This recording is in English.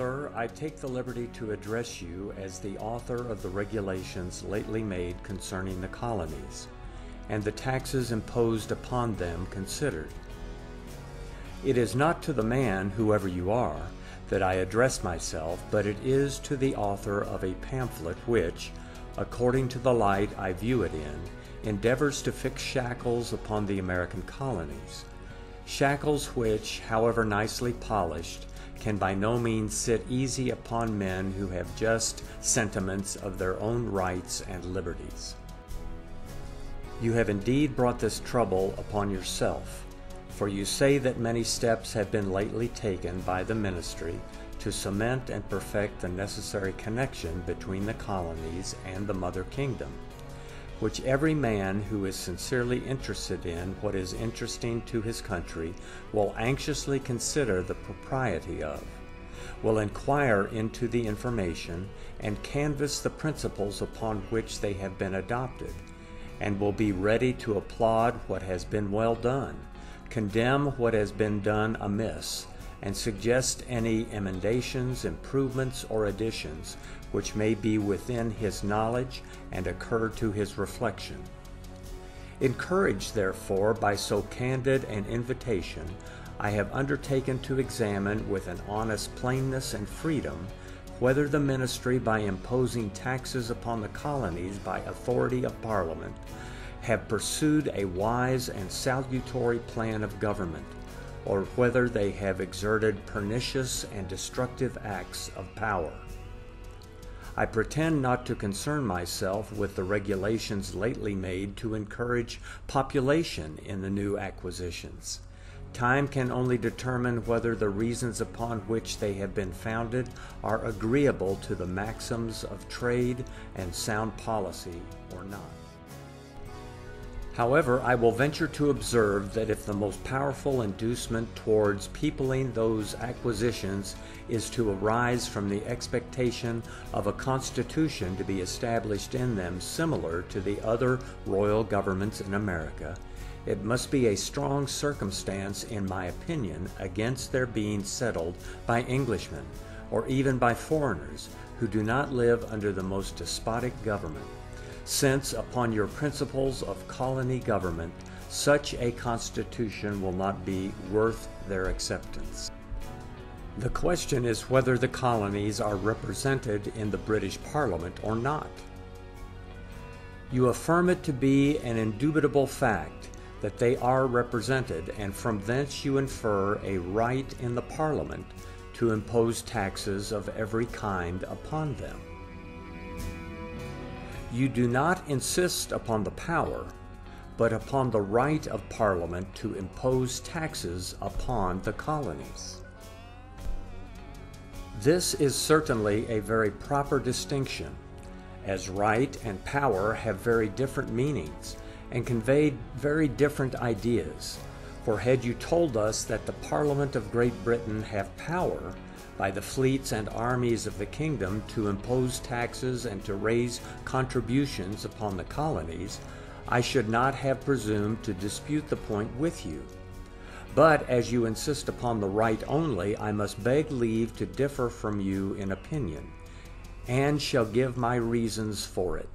sir, I take the liberty to address you as the author of the regulations lately made concerning the colonies, and the taxes imposed upon them considered. It is not to the man, whoever you are, that I address myself, but it is to the author of a pamphlet which, according to the light I view it in, endeavors to fix shackles upon the American colonies. Shackles which, however nicely polished, can by no means sit easy upon men who have just sentiments of their own rights and liberties. You have indeed brought this trouble upon yourself, for you say that many steps have been lately taken by the ministry to cement and perfect the necessary connection between the colonies and the mother kingdom, which every man who is sincerely interested in what is interesting to his country will anxiously consider the propriety of, will inquire into the information, and canvass the principles upon which they have been adopted, and will be ready to applaud what has been well done condemn what has been done amiss, and suggest any emendations, improvements, or additions which may be within his knowledge and occur to his reflection. Encouraged, therefore, by so candid an invitation, I have undertaken to examine with an honest plainness and freedom whether the ministry, by imposing taxes upon the colonies by authority of Parliament, have pursued a wise and salutary plan of government, or whether they have exerted pernicious and destructive acts of power. I pretend not to concern myself with the regulations lately made to encourage population in the new acquisitions. Time can only determine whether the reasons upon which they have been founded are agreeable to the maxims of trade and sound policy or not. However, I will venture to observe that if the most powerful inducement towards peopling those acquisitions is to arise from the expectation of a constitution to be established in them similar to the other royal governments in America, it must be a strong circumstance, in my opinion, against their being settled by Englishmen, or even by foreigners, who do not live under the most despotic government since upon your principles of colony government, such a constitution will not be worth their acceptance. The question is whether the colonies are represented in the British Parliament or not. You affirm it to be an indubitable fact that they are represented, and from thence you infer a right in the Parliament to impose taxes of every kind upon them. You do not insist upon the power, but upon the right of Parliament to impose taxes upon the colonies. This is certainly a very proper distinction, as right and power have very different meanings and convey very different ideas. For had you told us that the Parliament of Great Britain have power, by the fleets and armies of the kingdom to impose taxes and to raise contributions upon the colonies, I should not have presumed to dispute the point with you. But as you insist upon the right only, I must beg leave to differ from you in opinion, and shall give my reasons for it.